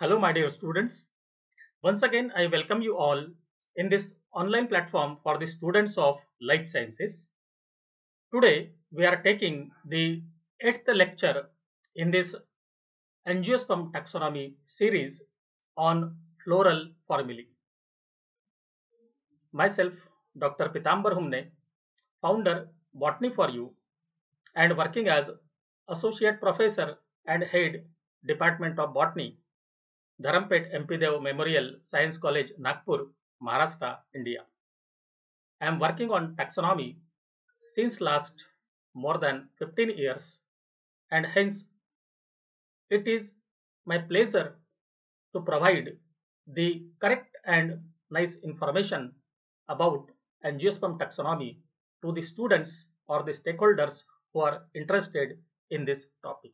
Hello, my dear students. Once again, I welcome you all in this online platform for the students of life sciences. Today, we are taking the eighth lecture in this angiosperm taxonomy series on floral formulae. Myself, Dr. Pitambar Humane, founder Botany 4U and working as Associate Professor and Head Department of Botany, Dharampeth MP Deo Memorial Science College, Nagpur, Maharashtra, India. I am working on taxonomy since last more than 15 years and hence it is my pleasure to provide the correct and nice information about angiosperm taxonomy to the students or the stakeholders who are interested in this topic.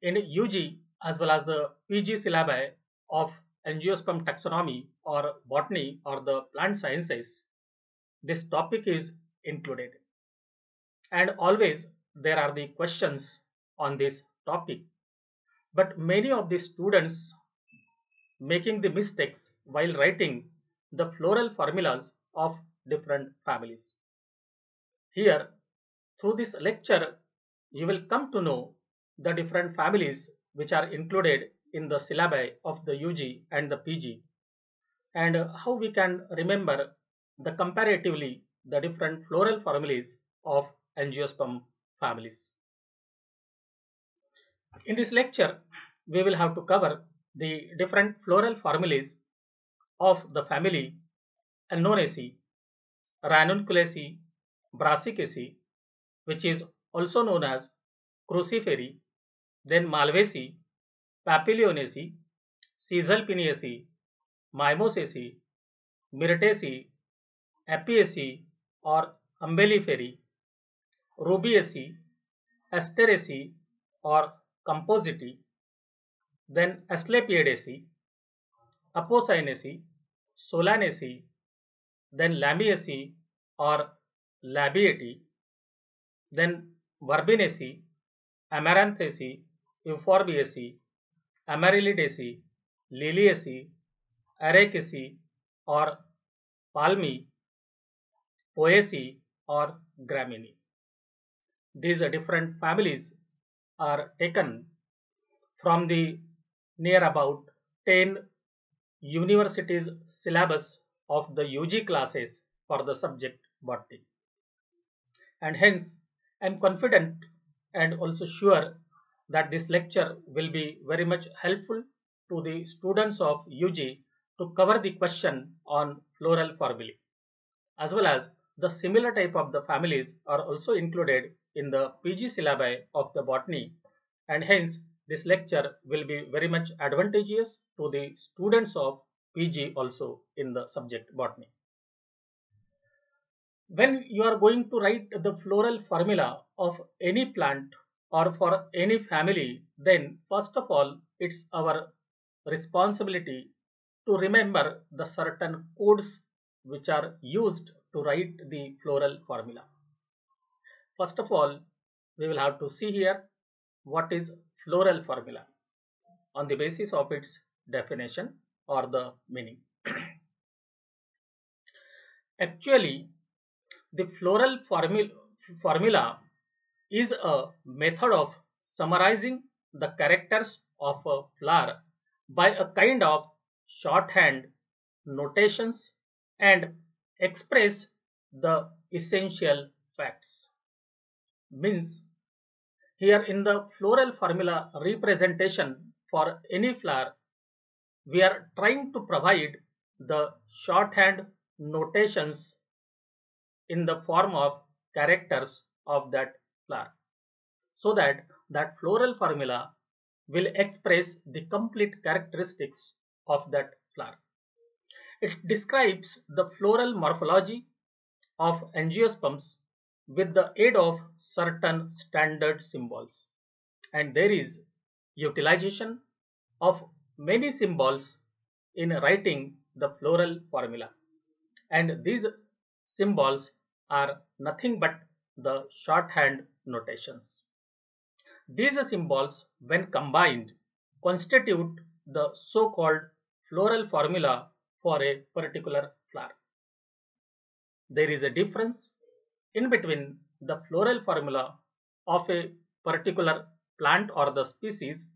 In UG as well as the PG syllabi of angiosperm taxonomy or botany or the plant sciences, this topic is included. And always there are the questions on this topic. But many of the students making the mistakes while writing the floral formulas of different families. Here, through this lecture, you will come to know the different families which are included in the syllabi of the UG and the PG and how we can remember the comparatively the different floral formulas of angiosperm families. In this lecture, we will have to cover the different floral formulas of the family Annonaceae, Ranunculaceae, Brassicaceae, which is also known as Cruciferae, then Malvaceae, Papilionaceae, Caesalpiniaceae, Mimosaceae, Myrtaceae, Apiaceae or Umbelliferae, Rubiaceae, Asteraceae or Compositae, then Asclepiadaceae, Apocynaceae, Solanaceae, then Lamiaceae or Labiatae, then Verbenaceae, Amaranthaceae, Euphorbiaceae, Amaryllidaceae, Liliaceae, Arecaceae or Palmae, Poaceae or Gramineae. These different families are taken from the near about 10 universities syllabus of the UG classes for the subject botany. And hence, I am confident and also sure that this lecture will be very much helpful to the students of UG to cover the question on floral formulae as well as the similar type of the families are also included in the PG syllabi of the botany and hence this lecture will be very much advantageous to the students of PG also in the subject botany. When you are going to write the floral formula of any plant or for any family, then first of all, it's our responsibility to remember the certain codes which are used to write the floral formula. First of all, we will have to see here what is floral formula on the basis of its definition or the meaning. Actually, the floral formula, formula is a method of summarizing the characters of a flower by a kind of shorthand notations and express the essential facts. Means here in the floral formula representation for any flower, we are trying to provide the shorthand notations in the form of characters of that so that that floral formula will express the complete characteristics of that flower. It describes the floral morphology of angiosperms with the aid of certain standard symbols and there is utilization of many symbols in writing the floral formula and these symbols are nothing but the shorthand notations. These symbols when combined constitute the so-called floral formula for a particular flower. There is a difference in between the floral formula of a particular plant or the species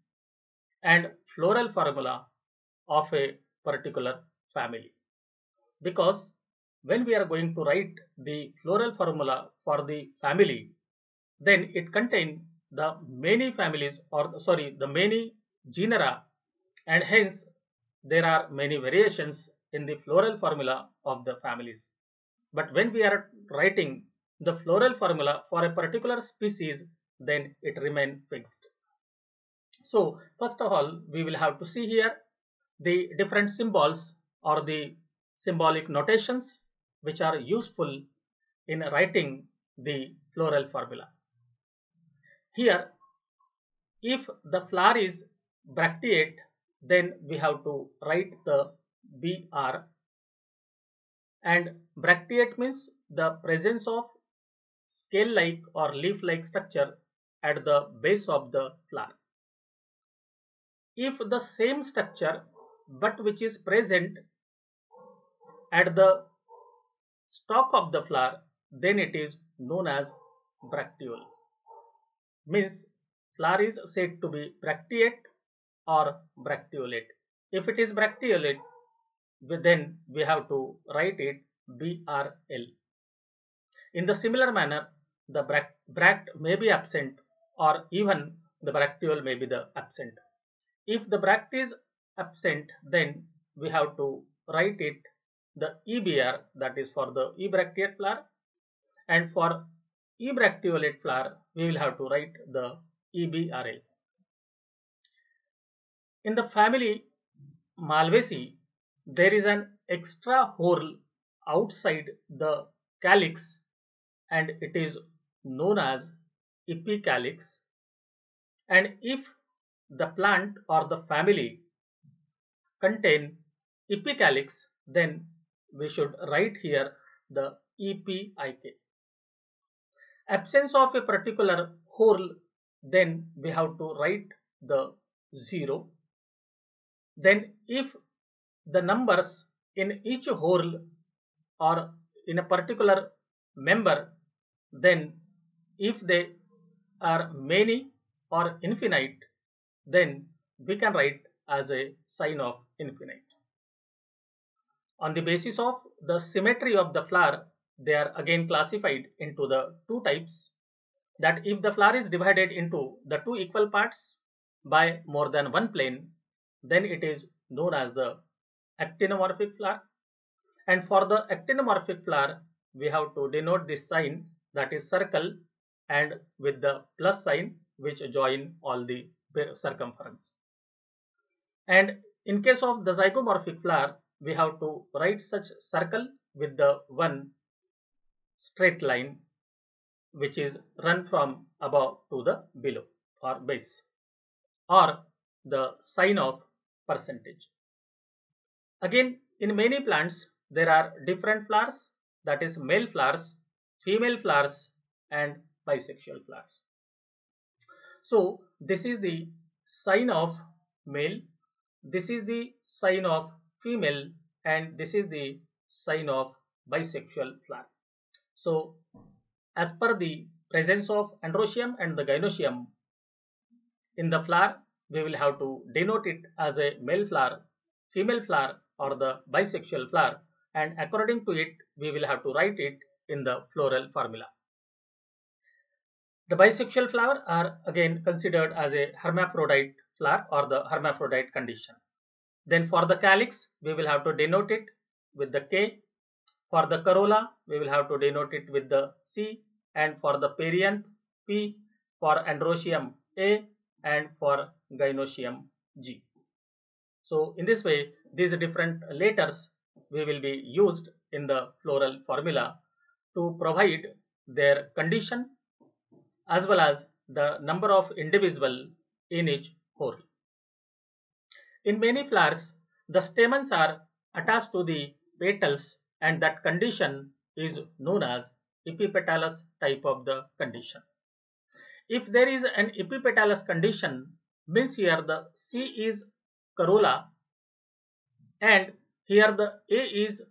and floral formula of a particular family. Because when we are going to write the floral formula for the family, then it contains the many families or sorry the many genera and hence there are many variations in the floral formula of the families. But when we are writing the floral formula for a particular species, then it remain fixed. So first of all, we will have to see here the different symbols or the symbolic notations which are useful in writing the floral formula. Here, if the flower is bracteate, then we have to write the BR and bracteate means the presence of scale-like or leaf-like structure at the base of the flower. If the same structure but which is present at the stalk of the flower, then it is known as bracteole. Means flower is said to be bracteate or bracteolate. If it is bracteolate, then we have to write it BRL. In the similar manner, the bract may be absent or even the bracteole may be the absent. If the bract is absent, then we have to write it the EBR that is for the ebracteate flower and for ebracteolate flower we will have to write the EBRL. In the family Malvaceae, there is an extra whorl outside the calyx and it is known as epicalyx and if the plant or the family contain epicalyx then we should write here the EPIK. Absence of a particular whorl then we have to write the 0. Then if the numbers in each whorl or in a particular member then if they are many or infinite then we can write as a sign of infinite. On the basis of the symmetry of the flower they are again classified into the two types. That if the flower is divided into the two equal parts by more than one plane then it is known as the actinomorphic flower. And for the actinomorphic flower we have to denote this sign that is circle and with the plus sign which join all the circumference. And in case of the zygomorphic flower we have to write such circle with the one straight line which is run from above to the below or base or the sign of percentage. Again, in many plants, there are different flowers, that is male flowers, female flowers and bisexual flowers. So, this is the sign of male, this is the sign of female and this is the sign of bisexual flower. So, as per the presence of androecium and the gynoecium in the flower, we will have to denote it as a male flower, female flower or the bisexual flower and according to it we will have to write it in the floral formula. The bisexual flower are again considered as a hermaphrodite flower or the hermaphrodite condition. Then for the calyx we will have to denote it with the K. For the corolla we will have to denote it with the C and for the perianth P. For androecium A and for gynoecium G. So in this way these different letters we will be used in the floral formula to provide their condition as well as the number of individual in each whorl. In many flowers, the stamens are attached to the petals and that condition is known as epipetalous type of the condition. If there is an epipetalous condition, means here the C is corolla and here the A is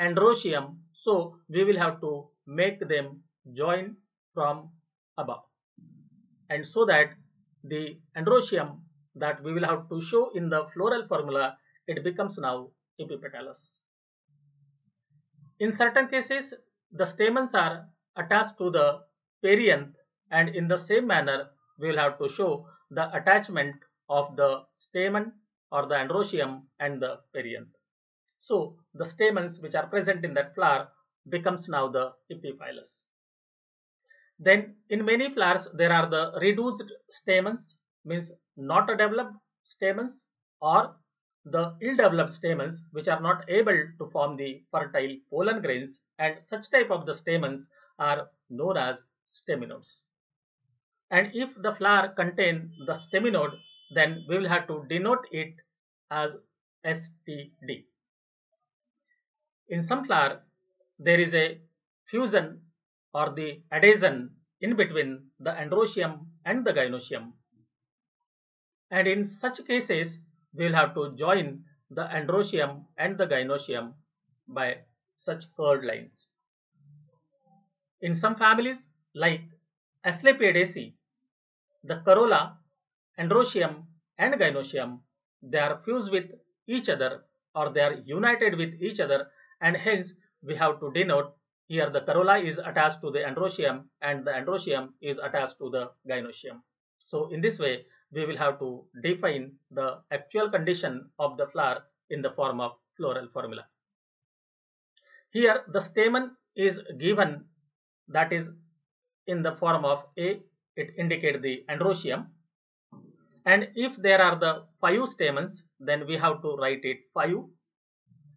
androecium so we will have to make them join from above and so that the androecium that we will have to show in the floral formula it becomes now epipetalous. In certain cases the stamens are attached to the perianth and in the same manner we will have to show the attachment of the stamen or the androecium and the perianth. So the stamens which are present in that flower becomes now the epiphyllous. Then in many flowers there are the reduced stamens means not developed stamens or the ill-developed stamens which are not able to form the fertile pollen grains and such type of the stamens are known as staminodes. And if the flower contain the staminode then we will have to denote it as STD. In some flower there is a fusion or the adhesion in between the androecium and the gynoecium and in such cases will have to join the androecium and the gynoecium by such curved lines. In some families like Asclepiadaceae, the corolla, androecium and gynoecium, they are fused with each other or they are united with each other and hence we have to denote here the corolla is attached to the androecium and the androecium is attached to the gynoecium. So in this way we will have to define the actual condition of the flower in the form of floral formula. Here the stamen is given that is in the form of A, it indicates the androecium and if there are the five stamens then we have to write it 5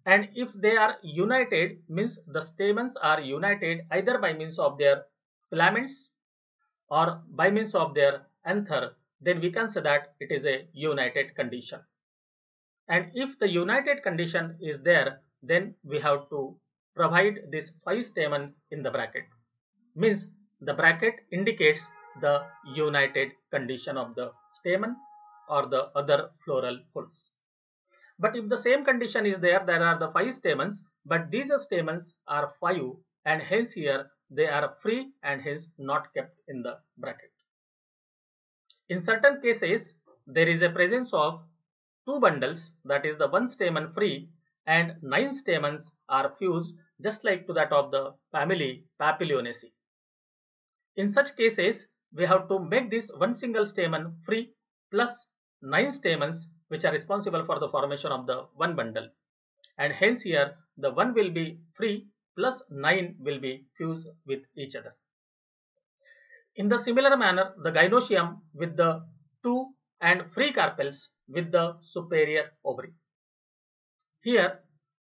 and if they are united means the stamens are united either by means of their filaments or by means of their anther then we can say that it is a united condition. And if the united condition is there, then we have to provide this 5 stamen in the bracket. Means the bracket indicates the united condition of the stamen or the other floral folds. But if the same condition is there, there are the 5 stamens, but these stamens are 5 and hence here they are free and hence not kept in the bracket. In certain cases, there is a presence of two bundles that is the one stamen free and nine stamens are fused just like to that of the family Papilionaceae. In such cases, we have to make this one single stamen free plus nine stamens which are responsible for the formation of the one bundle. And hence here the one will be free plus nine will be fused with each other. In the similar manner, the gynoecium with the two and free carpels with the superior ovary. Here,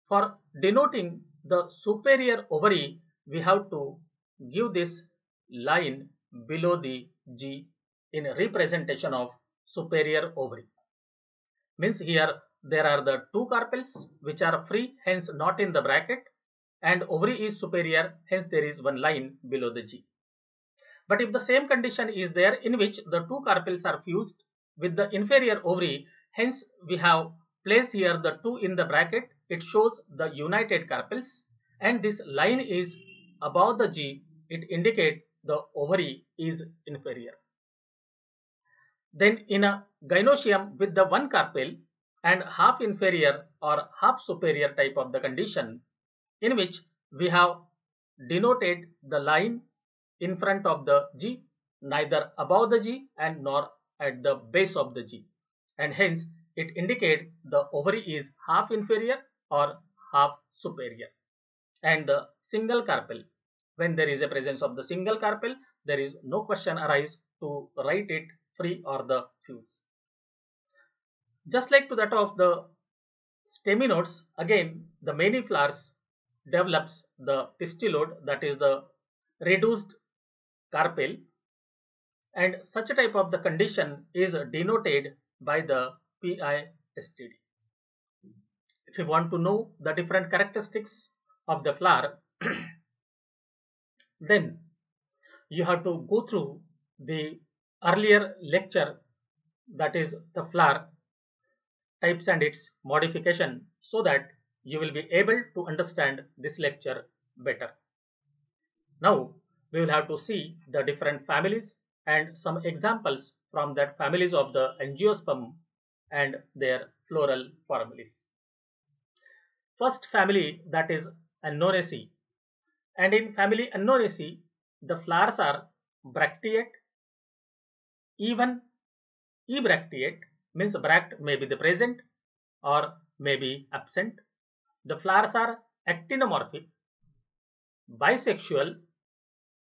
for denoting the superior ovary, we have to give this line below the G in representation of superior ovary. Means here there are the two carpels which are free, hence not in the bracket and ovary is superior, hence there is one line below the G. But if the same condition is there in which the two carpels are fused with the inferior ovary, hence we have placed here the two in the bracket, it shows the united carpels and this line is above the G, it indicates the ovary is inferior. Then in a gynoecium with the one carpel and half inferior or half superior type of the condition in which we have denoted the line in front of the G, neither above the G and nor at the base of the G. And hence it indicates the ovary is half inferior or half superior. And the single carpel, when there is a presence of the single carpel, there is no question arise to write it free or the fuse. Just like to that of the staminodes, again the many flowers develops the pistillode that is the reduced carpel and such a type of the condition is denoted by the PISTD. If you want to know the different characteristics of the flower, then you have to go through the earlier lecture that is the flower types and its modification so that you will be able to understand this lecture better. Now we will have to see the different families and some examples from that families of the angiosperm and their floral families. First family that is Annonaceae and in family Annonaceae the flowers are bracteate even ebracteate means bract may be the present or may be absent. The flowers are actinomorphic, bisexual,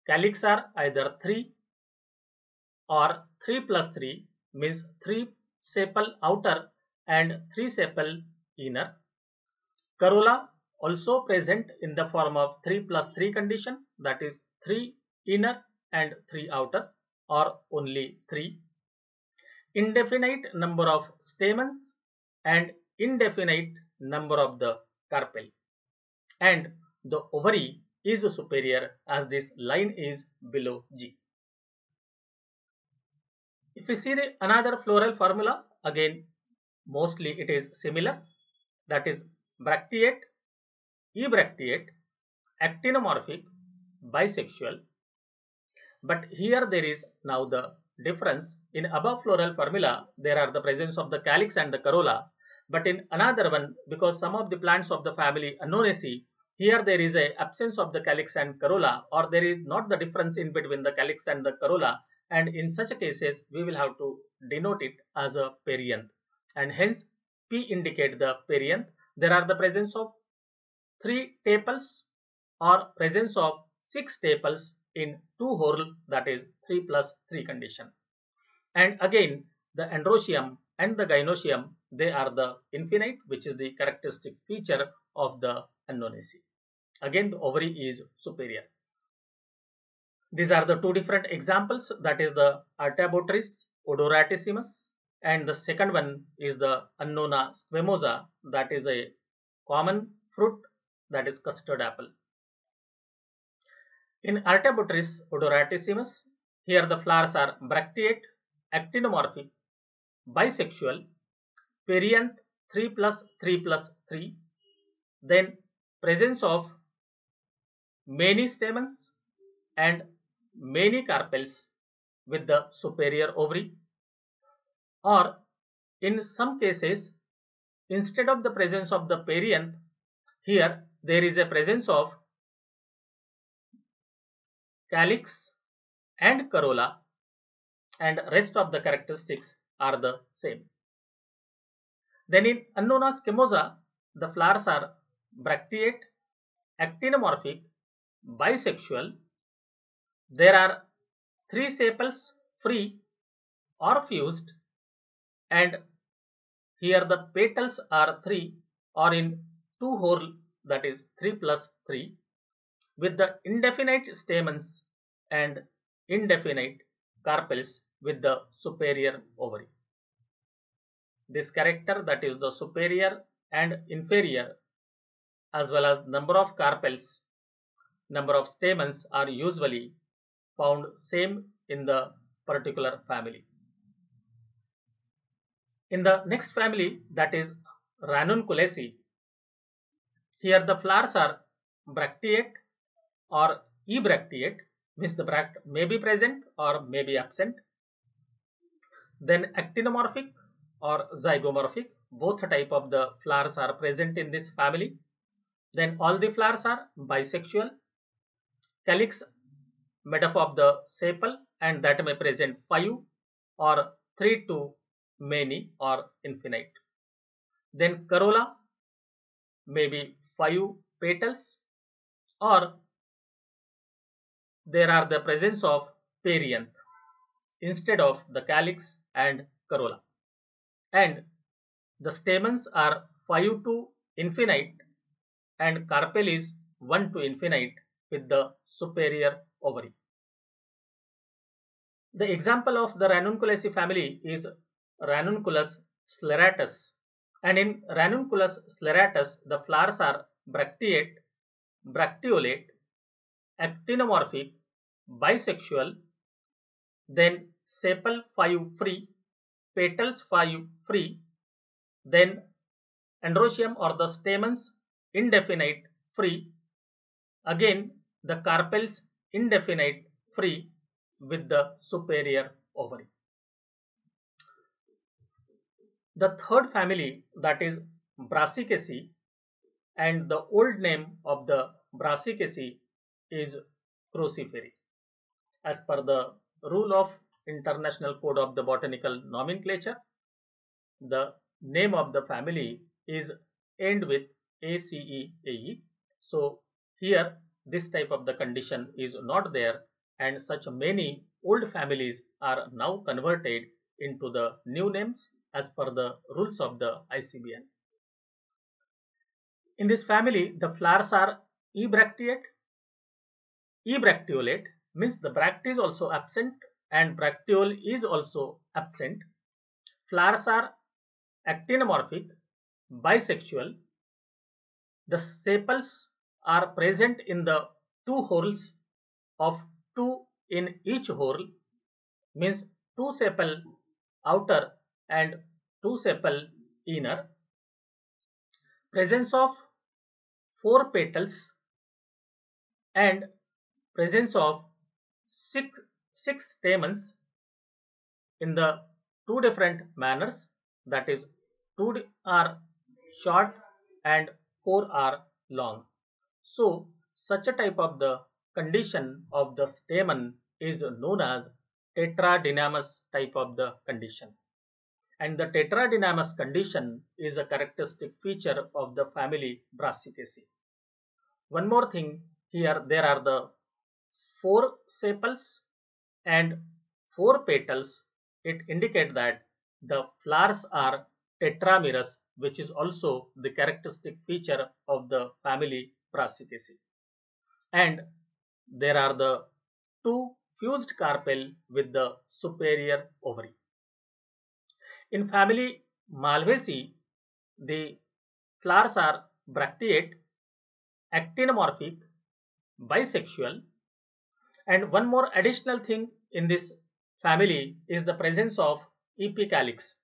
calyx are either 3 or 3 plus 3 means 3 sepal outer and 3 sepal inner. Corolla also present in the form of 3 plus 3 condition that is 3 inner and 3 outer or only 3 indefinite number of stamens and indefinite number of the carpel and the ovary is superior as this line is below G. If we see the another floral formula again mostly it is similar. That is bracteate, ebracteate, actinomorphic, bisexual. But here there is now the difference. In above floral formula there are the presence of the calyx and the corolla but in another one because some of the plants of the family Annonaceae here there is a absence of the calyx and corolla or there is not the difference in between the calyx and the corolla and in such cases we will have to denote it as a perianth and hence P indicate the perianth. There are the presence of three tepals or presence of six tepals in two whorl that is 3 plus 3 condition. And again the androecium and the gynoecium they are the infinite which is the characteristic feature of the Annonaceae. Again the ovary is superior. These are the two different examples that is the Artabotrys odoratissimus and the second one is the Annona squamosa that is a common fruit that is custard apple. In Artabotrys odoratissimus, here the flowers are bracteate, actinomorphic, bisexual, perianth 3 plus 3 plus 3, then presence of many stamens and many carpels with the superior ovary or in some cases instead of the presence of the perianth here there is a presence of calyx and corolla and rest of the characteristics are the same. Then in Annona squamosa, the flowers are bracteate, actinomorphic, bisexual. There are three sepals free or fused and here the petals are 3 or in 2 whorl that is 3 plus 3 with the indefinite stamens and indefinite carpels with the superior ovary. This character that is the superior and inferior as well as number of carpels, number of stamens are usually found same in the particular family. In the next family that is Ranunculaceae, here the flowers are bracteate or ebracteate means the bract may be present or may be absent. Then actinomorphic or zygomorphic both type of the flowers are present in this family. Then all the flowers are bisexual. Calyx made up of the sepal and that may present 5 or 3 to many or infinite. Then corolla may be 5 petals or there are the presence of perianth instead of the calyx and corolla. And the stamens are 5 to infinite and carpel is 1 to infinite with the superior ovary. The example of the Ranunculaceae family is Ranunculus sceleratus and in Ranunculus sceleratus the flowers are bracteate, bracteolate, actinomorphic bisexual, then sepal 5 free, petals 5 free, then androecium or the stamens indefinite free. Again the carpels indefinite free with the superior ovary. The third family that is Brassicaceae and the old name of the Brassicaceae is Cruciferae. As per the rule of International Code of the Botanical Nomenclature, the name of the family is end with ACE So here this type of the condition is not there and such many old families are now converted into the new names as per the rules of the ICBN. In this family, the flowers are ebracteate. Ebracteolate means the bract is also absent and bracteole is also absent. Flowers are actinomorphic, bisexual. The sepals are present in the two whorls of two in each whorl means two sepal outer and two sepal inner. Presence of four petals and presence of six, six stamens in the two different manners that is two are short and four are long. So such a type of the condition of the stamen is known as tetradynamous type of the condition and the tetradynamous condition is a characteristic feature of the family Brassicaceae. One more thing here there are the four sepals and four petals it indicate that the flowers are tetramerous which is also the characteristic feature of the family Brassicaceae. And there are the two fused carpel with the superior ovary. In family Malvaceae, the flowers are bracteate, actinomorphic, bisexual and one more additional thing in this family is the presence of epicalyx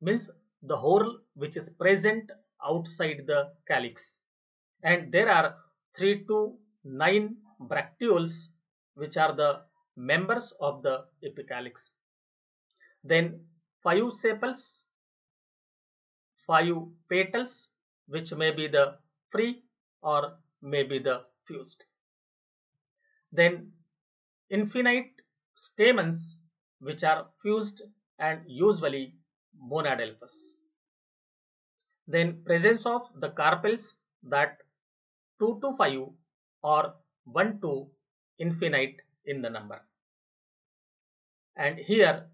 means the whorl which is present outside the calyx and there are 3 to 9 bracteoles which are the members of the epicalyx. Then five sepals, five petals which may be the free or may be the fused. Then infinite stamens which are fused and usually monadelphous. Then presence of the carpels that 2 to 5 or 1 to infinite in the number. And here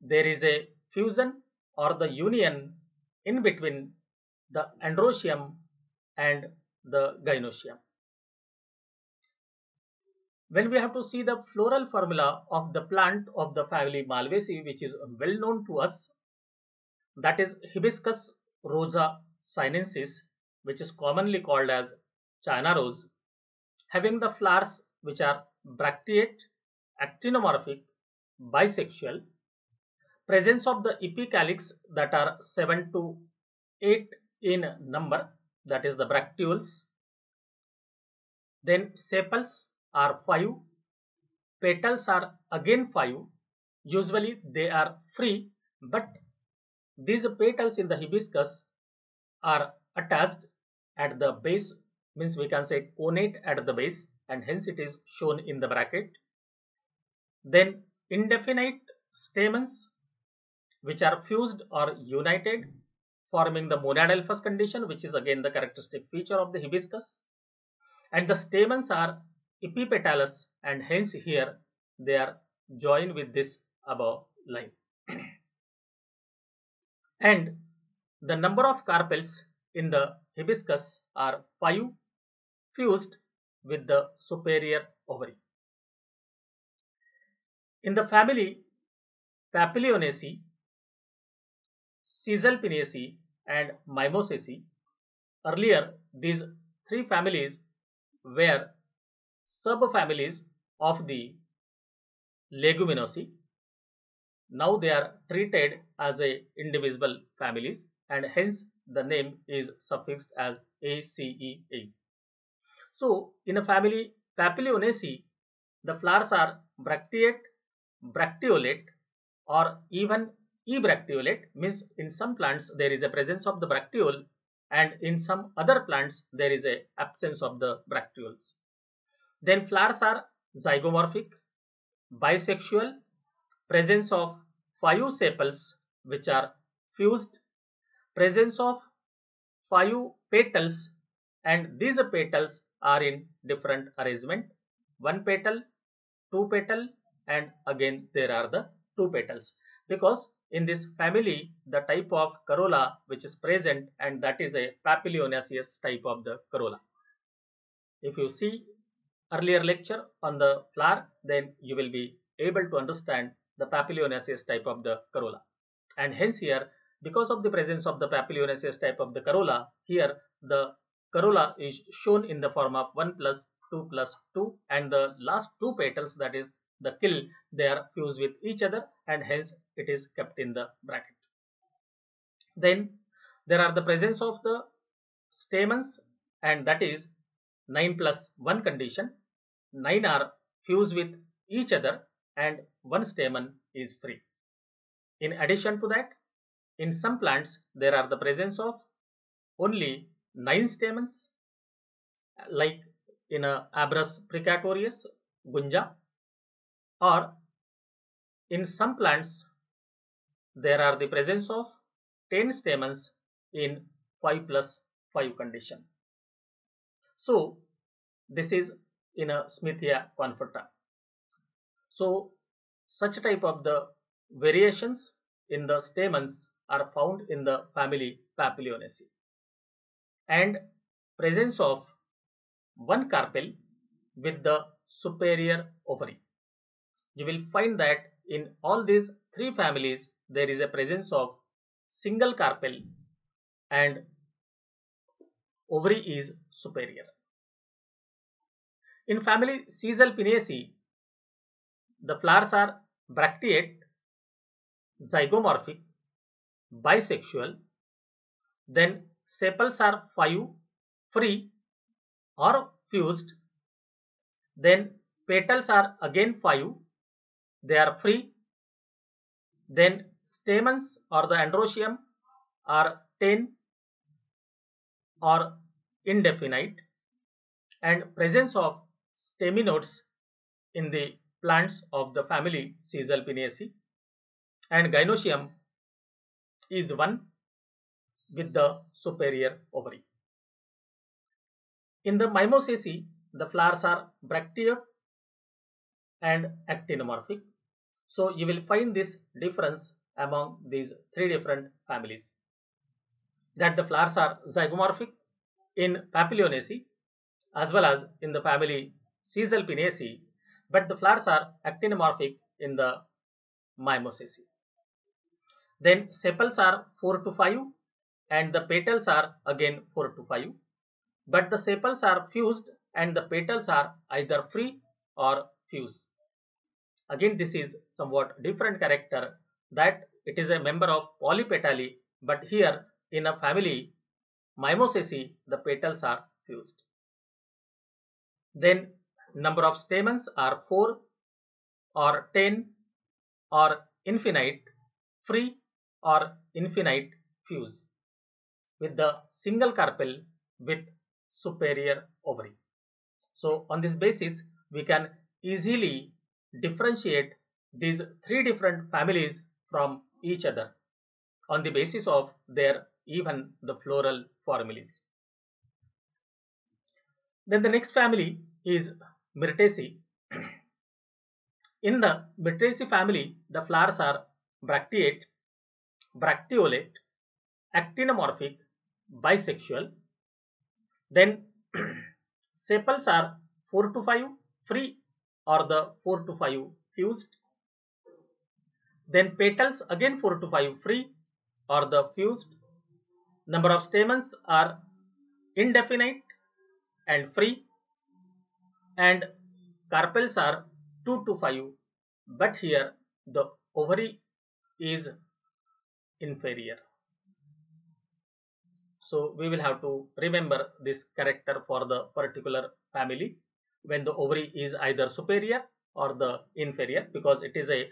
there is a fusion or the union in between the androecium and the gynoecium. When we have to see the floral formula of the plant of the family Malvaceae which is well known to us that is Hibiscus rosa sinensis which is commonly called as China rose. Having the flowers which are bracteate, actinomorphic, bisexual presence of the epicalyx that are 7 to 8 in number that is the bracteoles. Then sepals are 5 petals are again 5 usually they are free but these petals in the hibiscus are attached at the base means we can say connate at the base and hence it is shown in the bracket. Then indefinite stamens which are fused or united forming the monadelphous condition which is again the characteristic feature of the hibiscus. And the stamens are epipetalous and hence here they are joined with this above line. And the number of carpels in the hibiscus are 5 fused with the superior ovary. In the family Papilionaceae, Caesalpinaceae and Mimosaceae. Earlier, these three families were subfamilies of the Leguminosae. Now they are treated as a indivisible families and hence the name is suffixed as ACEA. So in a family Papilionaceae, the flowers are bracteate, bracteolate or even ebracteolate means in some plants there is a presence of the bracteole and in some other plants there is a absence of the bracteoles. Then flowers are zygomorphic, bisexual, presence of five sepals which are fused, presence of five petals and these petals are in different arrangement. One petal, two petal and again there are the two petals because in this family the type of corolla which is present and that is a papilionaceous type of the corolla. If you see earlier lecture on the flower then you will be able to understand the papilionaceous type of the corolla and hence here because of the presence of the papilionaceous type of the corolla here the corolla is shown in the form of 1 plus 2 plus 2 and the last two petals that is the keel they are fused with each other and hence it is kept in the bracket. Then there are the presence of the stamens and that is 9 plus 1 condition. 9 are fused with each other and one stamen is free. In addition to that, in some plants there are the presence of only 9 stamens like in a Abrus precatorius, Gunja or in some plants there are the presence of 10 stamens in 5 plus 5 condition. So this is in a Smithia conferta. So such type of the variations in the stamens are found in the family Papilionaceae and presence of one carpel with the superior ovary. You will find that in all these three families there is a presence of single carpel and ovary is superior. In family Caesalpinaceae, the flowers are bracteate, zygomorphic, bisexual, then sepals are five, free or fused, then petals are again five, they are free, then stamens or the androecium are 10 or indefinite. And presence of staminodes in the plants of the family Caesalpinaceae and gynoecium is one with the superior ovary. In the Mimosaceae, the flowers are bracteate and actinomorphic. So you will find this difference among these three different families. That the flowers are zygomorphic in Papilionaceae as well as in the family Caesalpinaceae, but the flowers are actinomorphic in the Mimosaceae. Then sepals are 4 to 5 and the petals are again 4 to 5, but the sepals are fused and the petals are either free or fused. Again this is somewhat different character that it is a member of polypetalae but here in a family Mimosaceae the petals are fused. Then number of stamens are 4 or 10 or infinite free or infinite fuse with the single carpel with superior ovary. So on this basis we can easily differentiate these three different families from each other on the basis of their even the floral formulas. Then the next family is Myrtaceae. In the Myrtaceae family, the flowers are bracteate, bracteolate, actinomorphic, bisexual. Then sepals are 4 to 5 free or the 4 to 5 fused. Then petals again 4 to 5 free or the fused. Number of stamens are indefinite and free and carpels are 2 to 5 but here the ovary is inferior. So we will have to remember this character for the particular family when the ovary is either superior or the inferior because it is a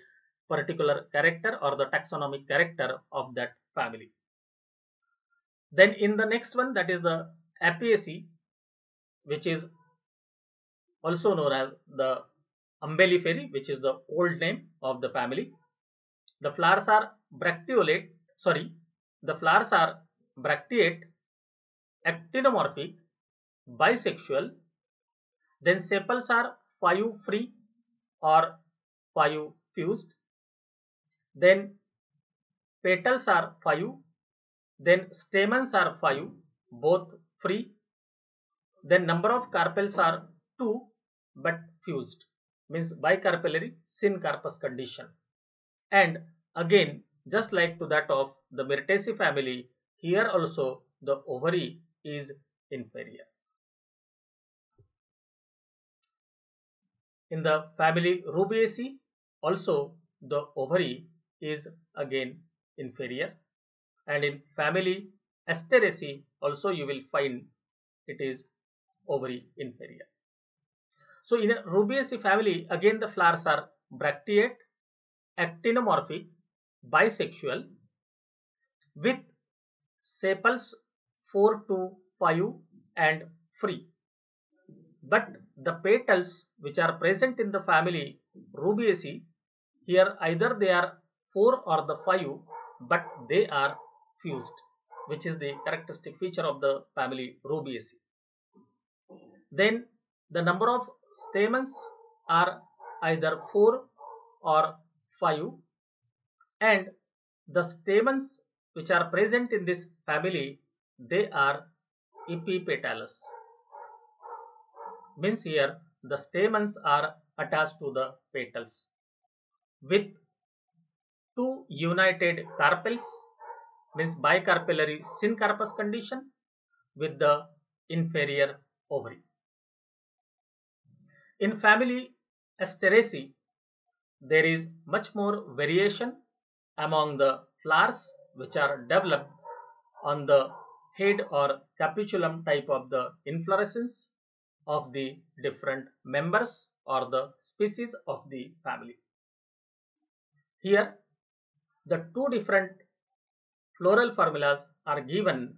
particular character or the taxonomic character of that family. Then in the next one that is the Apiaceae which is also known as the Umbelliferae which is the old name of the family. The flowers are bracteolate, sorry, the flowers are bracteate, actinomorphic, bisexual, then sepals are five free or five fused, then petals are five, then stamens are five, both free, then number of carpels are two but fused means bicarpellary syncarpous condition. And again just like to that of the Myrtaceae family here also the ovary is inferior. In the family Rubiaceae also the ovary is again inferior and in family Asteraceae also you will find it is ovary inferior. So in a Rubiaceae family, again the flowers are bracteate, actinomorphic, bisexual with sepals 4 to 5 and free. But the petals which are present in the family Rubiaceae, here either they are 4 or the 5 but they are fused which is the characteristic feature of the family Rubiaceae. Then the number of stamens are either 4 or 5 and the stamens which are present in this family they are epipetalous means here the stamens are attached to the petals. With two united carpels means bicarpellary syncarpous condition with the inferior ovary. In family Asteraceae, there is much more variation among the flowers which are developed on the head or capitulum type of the inflorescence of the different members or the species of the family. Here, the two different floral formulas are given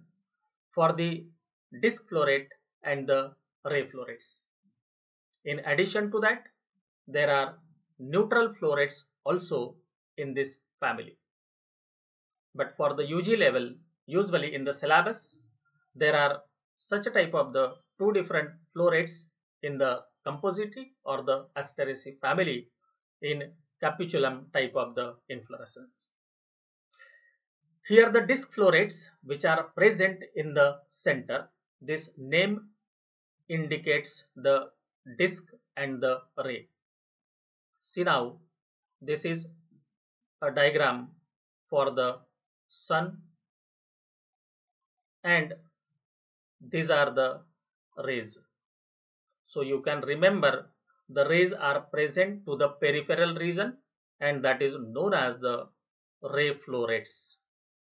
for the disc floret and the ray florets. In addition to that, there are neutral florets also in this family. But for the UG level, usually in the syllabus, there are such a type of the two different florets in the Compositae or the Asteraceae family in capitulum type of the inflorescence. Here the disc florets which are present in the center, this name indicates the disk and the ray. See now, this is a diagram for the sun and these are the rays. So you can remember the rays are present to the peripheral region and that is known as the ray florets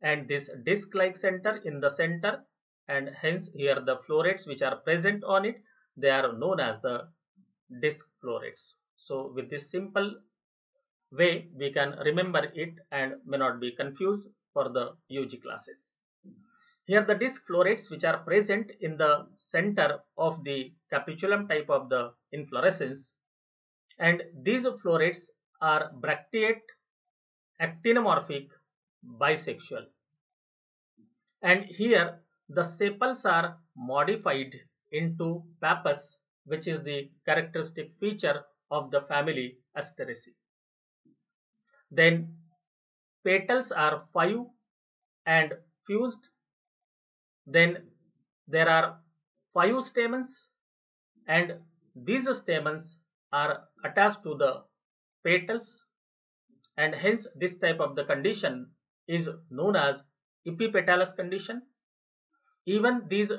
and this disc like center in the center and hence here the florets which are present on it they are known as the disc florets. So with this simple way we can remember it and may not be confused for the UG classes. Here the disc florets which are present in the center of the capitulum type of the inflorescence and these florets are bracteate, actinomorphic, bisexual. And here the sepals are modified into pappus which is the characteristic feature of the family Asteraceae. Then petals are five and fused. Then there are five stamens and these stamens are attached to the petals and hence this type of the condition is known as epipetalous condition. Even these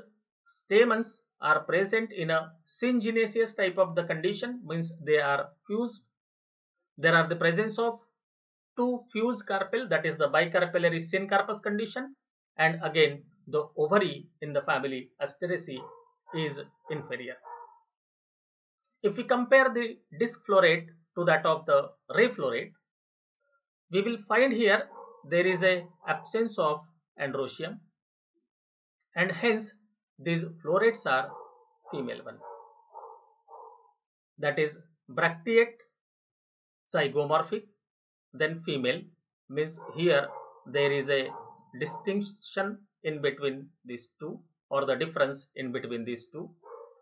stamens are present in a syngenesious type of the condition means they are fused. There are the presence of two fused carpel that is the bicarpellary syncarpous condition and again the ovary in the family Asteraceae is inferior. If we compare the disc floret to that of the ray floret, we will find here there is a absence of androecium and hence these florets are female one. That is bracteate zygomorphic then female means here there is a distinction in between these two or the difference in between these two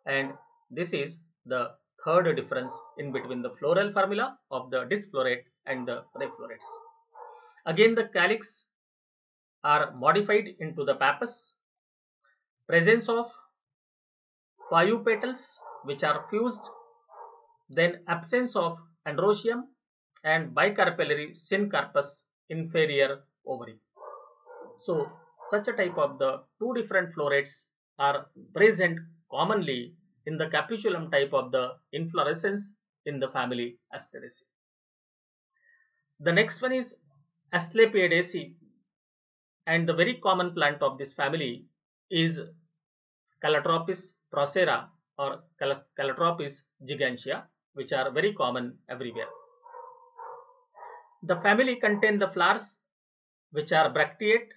and this is the third difference in between the floral formula of the disc floret and the ray florets. Again the calyx are modified into the pappus. Presence of five petals which are fused. Then absence of androecium and bicarpellary syncarpous inferior ovary. So such a type of the two different florets are present commonly in the capitulum type of the inflorescence in the family Asteraceae. The next one is Asclepiadaceae and the very common plant of this family is Calotropis procera or Calotropis gigantea which are very common everywhere. The family contain the flowers which are bracteate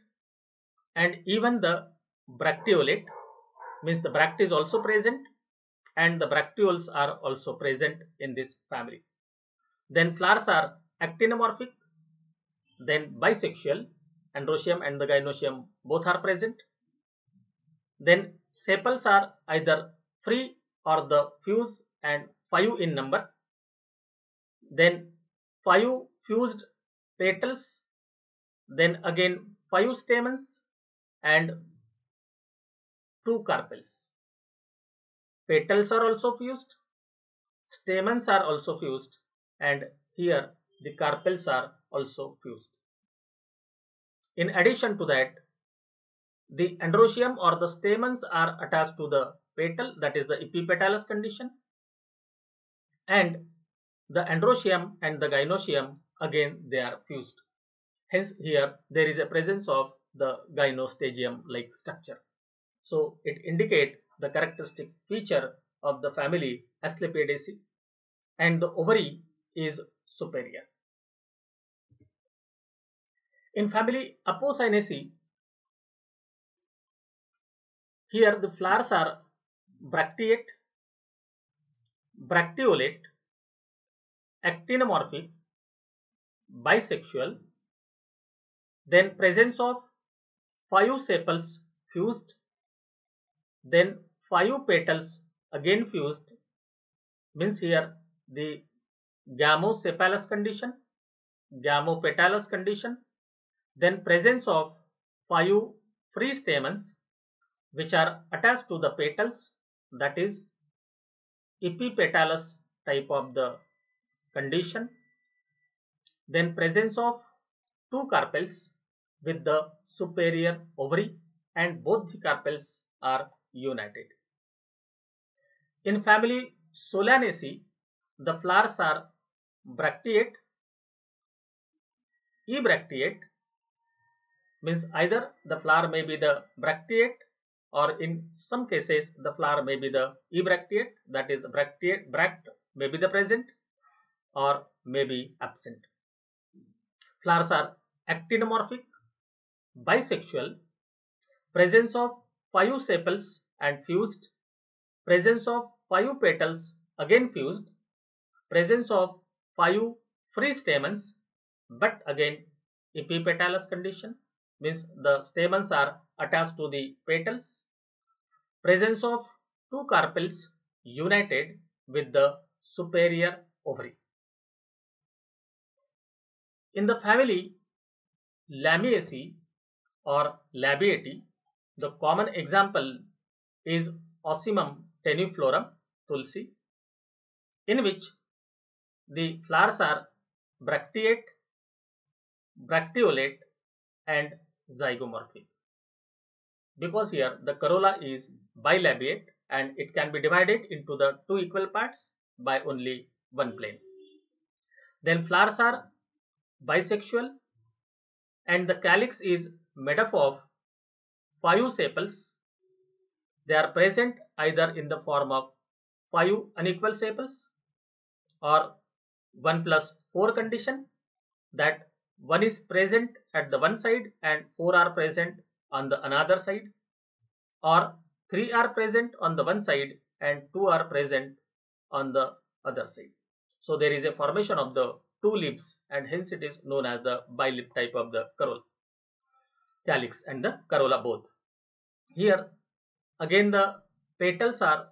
and even the bracteolate means the bract is also present and the bracteoles are also present in this family. Then flowers are actinomorphic, then bisexual, androecium and the gynoecium both are present. Then sepals are either free or the fuse and five in number. Then five fused petals, then again five stamens and two carpels. Petals are also fused, stamens are also fused and here the carpels are also fused. In addition to that, the androecium or the stamens are attached to the petal that is the epipetalous condition and the androecium and the gynoecium again they are fused. Hence here there is a presence of the gynostegium like structure. So it indicate the characteristic feature of the family Asclepiadaceae and the ovary is superior. In family Apocynaceae, here the flowers are bracteate, bracteolate, actinomorphic, bisexual, then presence of five sepals fused, then five petals again fused, means here the gamosepalous condition, gamopetalous condition, then presence of five free stamens which are attached to the petals that is epipetalous type of the condition then presence of two carpels with the superior ovary and both the carpels are united. In family Solanaceae, the flowers are bracteate, ebracteate means either the flower may be the bracteate or in some cases the flower may be the ebracteate that is bracteate bract may be the present or may be absent. Flowers are actinomorphic, bisexual, presence of five sepals and fused, presence of five petals again fused, presence of five free stamens but again epipetalous condition means the stamens are attached to the petals, presence of two carpels united with the superior ovary. In the family Lamiaceae or Labiatae, the common example is Ocimum tenuiflorum tulsi, in which the flowers are bracteate, bracteolate and zygomorphic. Because here the corolla is bilabiate and it can be divided into the two equal parts by only one plane. Then flowers are bisexual and the calyx is made up of five sepals. They are present either in the form of five unequal sepals or 1 plus 4 condition that 1 is present at the one side and 4 are present on the another side or 3 are present on the one side and 2 are present on the other side. So there is a formation of the two lips and hence it is known as the bilip type of the corolla. Calyx and the corolla both. Here again the petals are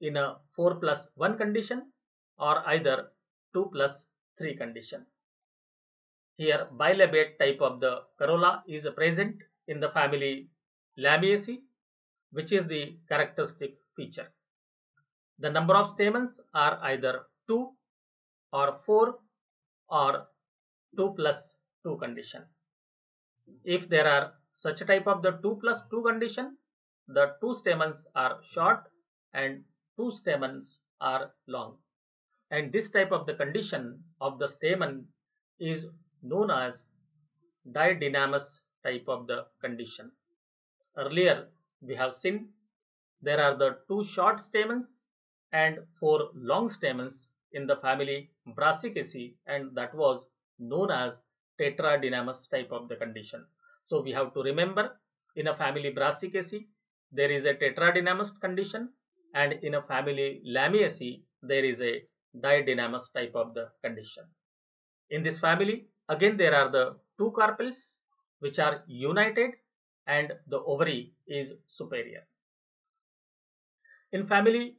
in a 4 plus 1 condition or either 2 plus 3 condition. Here bilobate type of the corolla is present in the family Lamiaceae which is the characteristic feature. The number of stamens are either 2 or 4 or 2 plus 2 condition. If there are such a type of the 2 plus 2 condition, the two stamens are short and two stamens are long. And this type of the condition of the stamen is known as didynamous type of the condition. Earlier we have seen there are the two short stamens and four long stamens in the family Brassicaceae and that was known as tetradynamous type of the condition. So we have to remember in a family Brassicaceae there is a tetradynamous condition and in a family Lamiaceae there is a didynamous type of the condition. In this family again there are the two carpels which are united and the ovary is superior. In family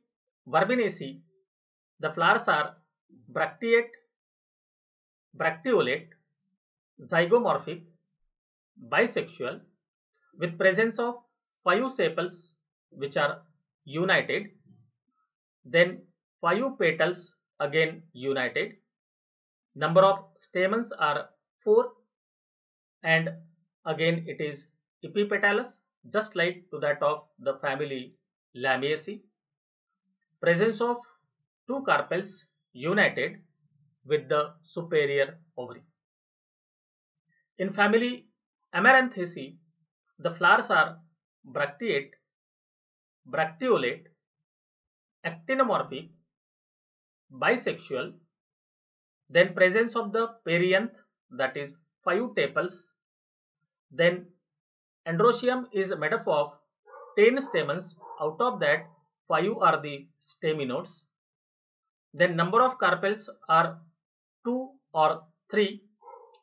Verbenaceae, the flowers are bracteate, bracteolate, zygomorphic, bisexual with presence of five sepals which are united, then five petals again united. Number of stamens are 4 and again it is epipetalous just like to that of the family Lamiaceae. Presence of two carpels united with the superior ovary. In family Amaranthaceae, the flowers are bracteate, bracteolate, actinomorphic, bisexual, then presence of the perianth that is five tepals, then Androecium is made up of 10 stamens. Out of that, 5 are the staminodes. Then number of carpels are 2 or 3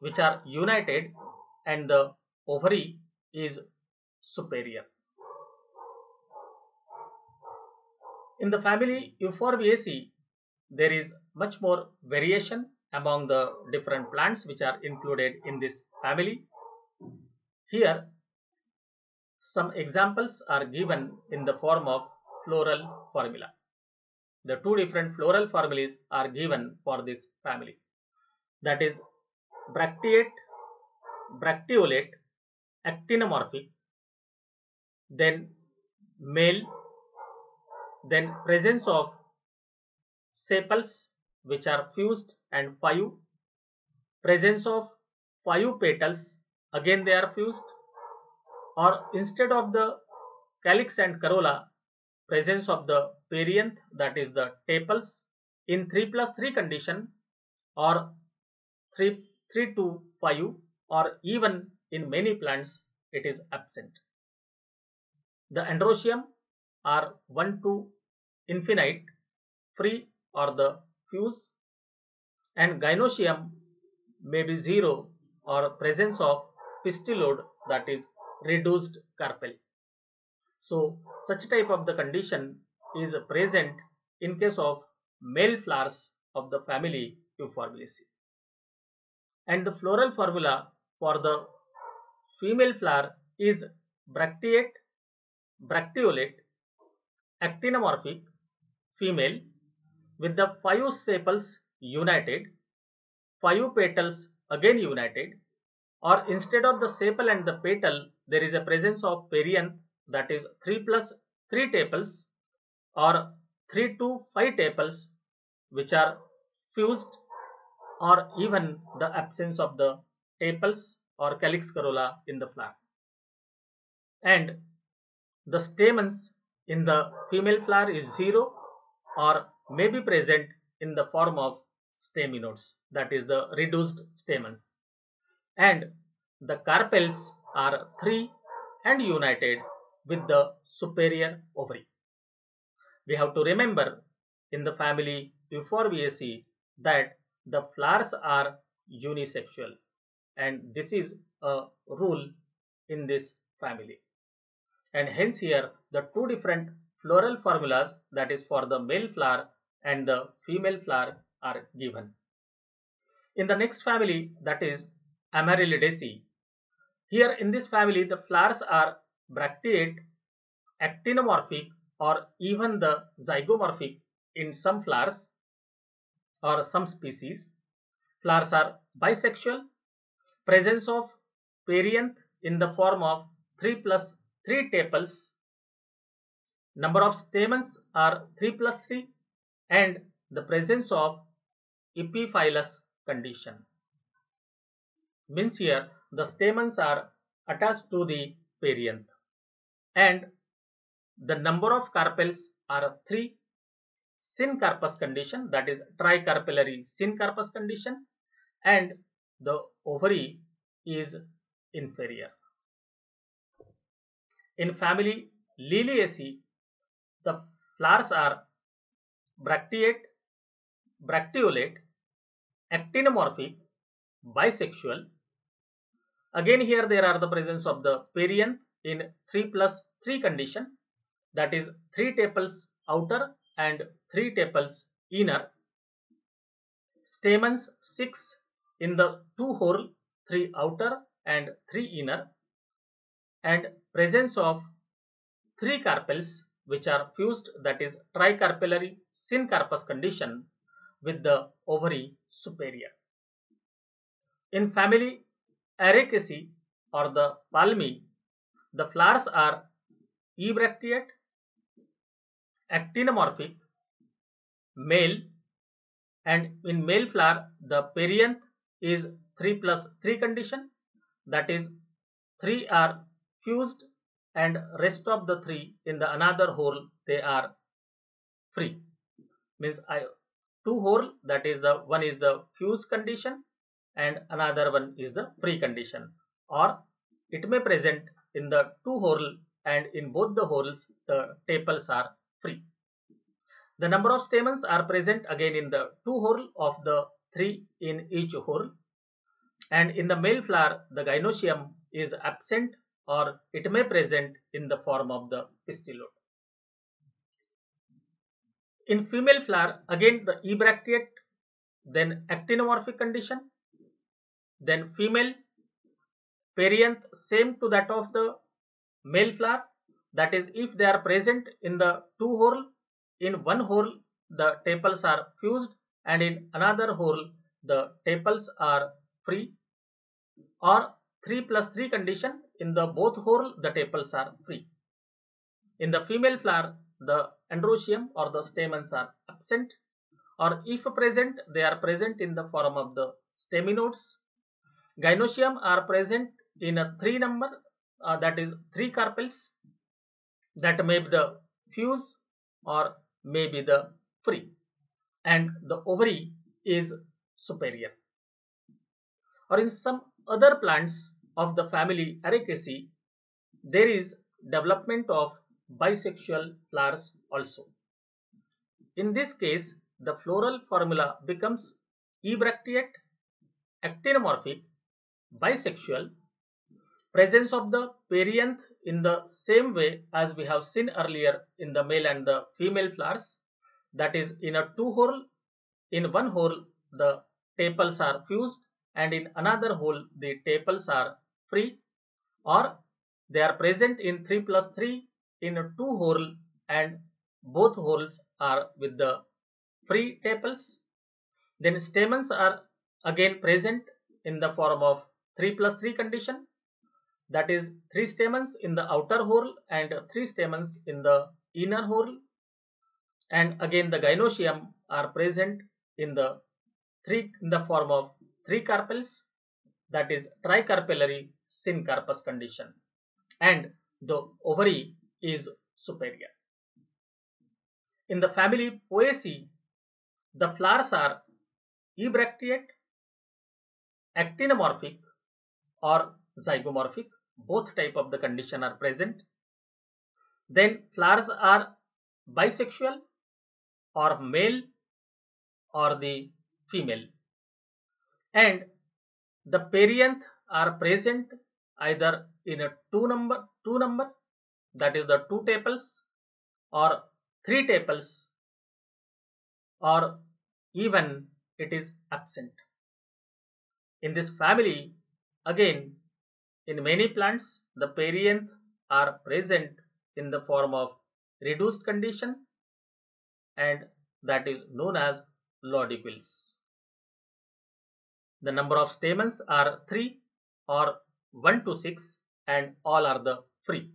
which are united and the ovary is superior. In the family Euphorbiaceae, there is much more variation among the different plants which are included in this family. Here some examples are given in the form of floral formula. The two different floral formulas are given for this family. That is bracteate, bracteolate, actinomorphic, then male, then presence of sepals which are fused and five, presence of five petals, again they are fused, or instead of the calyx and corolla presence of the perianth that is the tepals in 3 plus 3 condition or 3, 3 to 5 or even in many plants it is absent. The androecium are 1 to infinite free or the fuse and gynoecium may be 0 or presence of pistillode that is reduced carpel. So such type of the condition is present in case of male flowers of the family Euphorbiaceae. And the floral formula for the female flower is bracteate, bracteolate, actinomorphic, female with the five sepals united, five petals again united or instead of the sepal and the petal there is a presence of perianth that is 3 plus 3 tepals or 3 to 5 tepals which are fused or even the absence of the tepals or calyx corolla in the flower. And the stamens in the female flower is zero or may be present in the form of staminodes that is the reduced stamens and the carpels are three and united with the superior ovary. We have to remember in the family Euphorbiaceae that the flowers are unisexual and this is a rule in this family and hence here the two different floral formulas that is for the male flower and the female flower are given. In the next family that is Amaryllidaceae. Here in this family the flowers are bracteate, actinomorphic or even the zygomorphic in some flowers or some species. Flowers are bisexual. Presence of perianth in the form of 3 plus 3 tepals. Number of stamens are 3 plus 3 and the presence of epiphyllous condition. Means here the stamens are attached to the perianth and the number of carpels are 3 Syncarpous condition that is tricarpellary syncarpous condition and the ovary is inferior. In family Liliaceae, the flowers are bracteate, bracteolate, actinomorphic, bisexual. Again here there are the presence of the perianth in 3 plus 3 condition that is 3 tepals outer and 3 tepals inner. Stamens 6 in the 2 whorl 3 outer and 3 inner and presence of 3 carpels which are fused that is tricarpellary syncarpous condition with the ovary superior. In family Arecaceae or the palmae, the flowers are ebracteate, actinomorphic, male and in male flower the perianth is 3 plus 3 condition that is 3 are fused and rest of the 3 in the another whorl they are free. Means I, two whorl that is the one is the fuse condition and another one is the free condition. Or it may present in the two whorl and in both the whorls the tepals are free. The number of stamens are present again in the two whorl of the three in each whorl and in the male flower the gynoecium is absent or it may present in the form of the pistillode. In female flower again the ebracteate then actinomorphic condition then female perianth same to that of the male flower that is if they are present in the two whorl in one whorl the tepals are fused and in another whorl the tepals are free or 3 plus 3 condition in the both whorl the tepals are free. In the female flower the androecium or the stamens are absent or if present they are present in the form of the staminodes. Gynoecium are present in a 3 number uh, that is 3 carpels that may be the fuse or may be the free and the ovary is superior or in some other plants of the family Arecaceae, there is development of bisexual flowers also. In this case, the floral formula becomes ebracteate, actinomorphic, bisexual, presence of the perianth in the same way as we have seen earlier in the male and the female flowers that is in a two whorl in one whorl the tepals are fused and in another whorl the tepals are free or they are present in 3 plus 3 in a two whorl and both whorls are with the free tepals. Then stamens are again present in the form of 3 plus 3 condition that is 3 stamens in the outer whorl and 3 stamens in the inner whorl and again the gynoecium are present in the 3 in the form of three carpels that is tricarpellary syncarpous condition and the ovary is superior. In the family Poaceae, the flowers are ebracteate, actinomorphic or zygomorphic. Both type of the condition are present. Then flowers are bisexual or male or the female. And the perianth are present either in a two number, two number that is the two tepals or three tepals or even it is absent. In this family, again, in many plants, the perianth are present in the form of reduced condition and that is known as lodicules. The number of stamens are 3 or 1 to 6 and all are the free.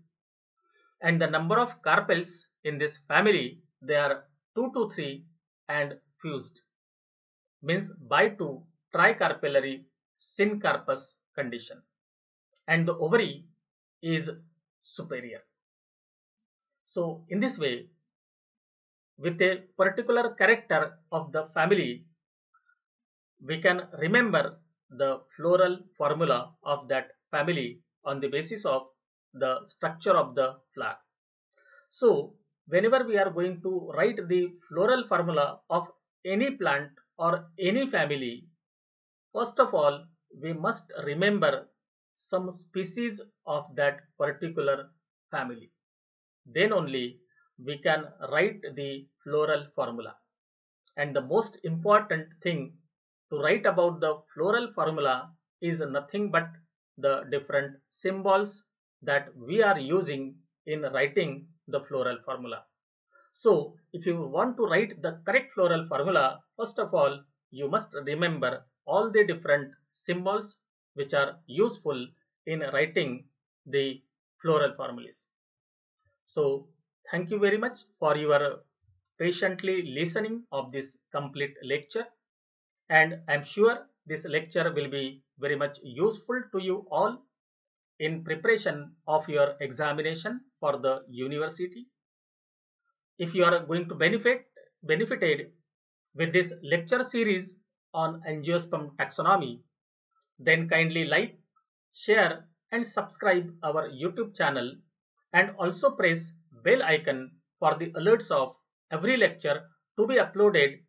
And the number of carpels in this family they are 2 to 3 and fused means by 2 tricarpellary syncarpous condition and the ovary is superior. So in this way with a particular character of the family we can remember the floral formula of that family on the basis of the structure of the flower. So, whenever we are going to write the floral formula of any plant or any family, first of all, we must remember some species of that particular family. Then only we can write the floral formula. And the most important thing to write about the floral formula is nothing but the different symbols that we are using in writing the floral formula. So, if you want to write the correct floral formula, first of all, you must remember all the different symbols which are useful in writing the floral formulas. So, thank you very much for your patiently listening of this complete lecture and I'm sure this lecture will be very much useful to you all in preparation of your examination for the university. If you are going to benefit benefited with this lecture series on angiosperm taxonomy, then kindly like, share and subscribe our YouTube channel and also press bell icon for the alerts of every lecture to be uploaded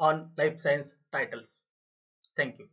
on life science titles. Thank you.